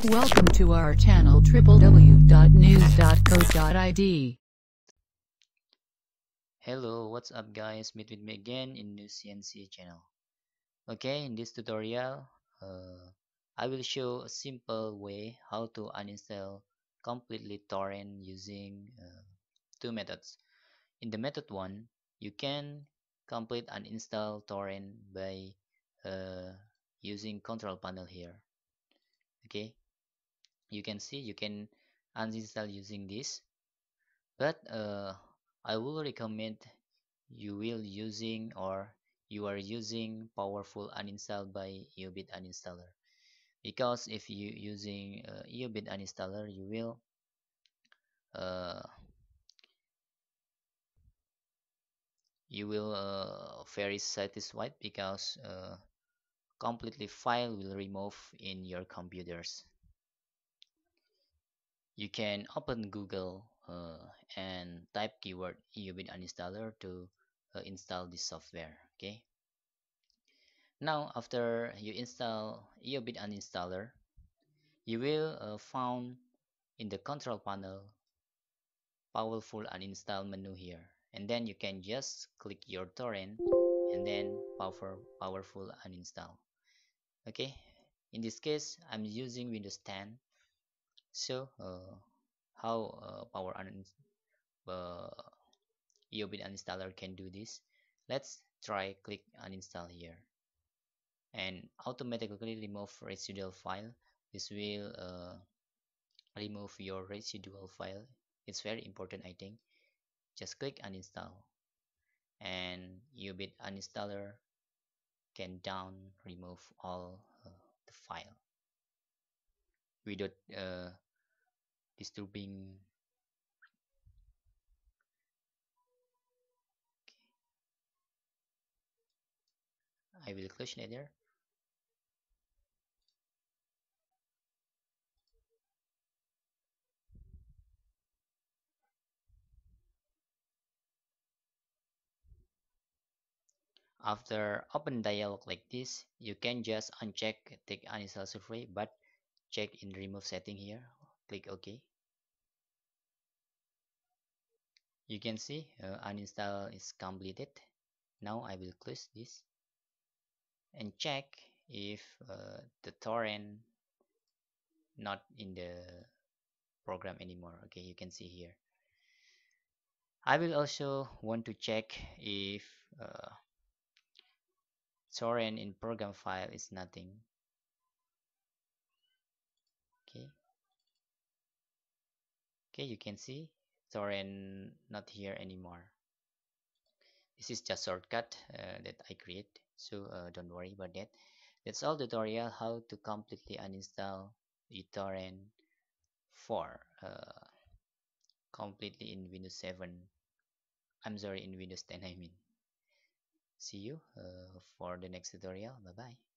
Welcome to our channel www.news.co.id. Hello, what's up guys? Meet with me again in New CNC channel. Okay, in this tutorial, uh, I will show a simple way how to uninstall completely torrent using uh, two methods. In the method 1, you can complete uninstall torrent by uh, using control panel here. Okay, you can see you can uninstall using this. But uh, I will recommend you will using or you are using powerful uninstall by IObit uninstaller. Because if you using uh, IObit uninstaller you will uh, you will uh, very satisfied because uh, completely file will remove in your computers you can open Google uh, and type keyword IObit uninstaller to uh, install this software okay? Now after you install IObit uninstaller you will uh, found in the control panel powerful uninstall menu here. And then you can just click your torrent and then power, powerful uninstall okay? In this case I'm using Windows 10 so uh, how uh, power un uh, IObit uninstaller can do this? Let's try click uninstall here. And automatically remove residual file. This will uh, remove your residual file. It's very important I think. Just click uninstall and IObit uninstaller can down remove all uh, the file without uh, disturbing okay. I will close it later after open dialog like this you can just uncheck take uninstall survey but check in remove setting here. Click ok. You can see uh, uninstall is completed. Now I will close this and check if uh, the torrent not in the program anymore. Okay you can see here. I will also want to check if uh, torrent in program file is nothing okay okay you can see torrent not here anymore. This is just shortcut uh, that I create so uh, don't worry about that. That's all tutorial how to completely uninstall uTorrent 4 uh, completely in Windows 7 I'm sorry in Windows 10 I mean. See you uh, for the next tutorial. Bye bye